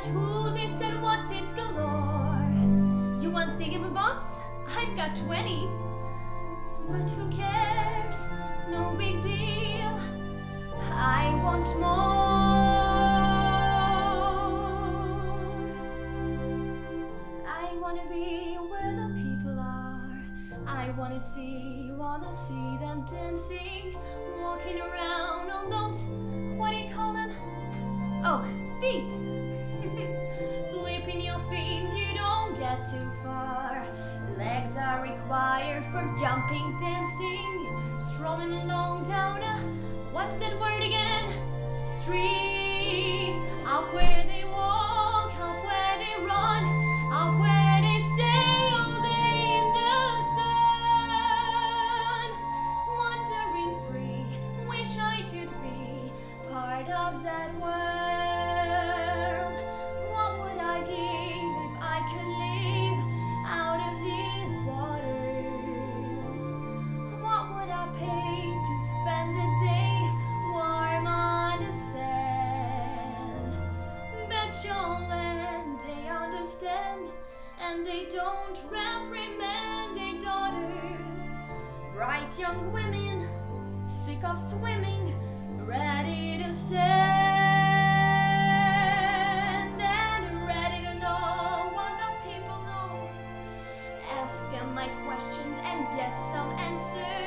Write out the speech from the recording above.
I've whozits and whatsits galore. You want thingamabobs? I've got 20. But who cares? No big deal. I want more. I wanna be where the people are. I wanna see, wanna see them dancing, walking around on those, what do you call them? Oh, feet. For jumping, dancing, strolling along down a, what's that word again? And they don't reprimand their daughters. Bright young women, sick of swimming, ready to stand and ready to know what the people know. Ask them my questions and get some answers.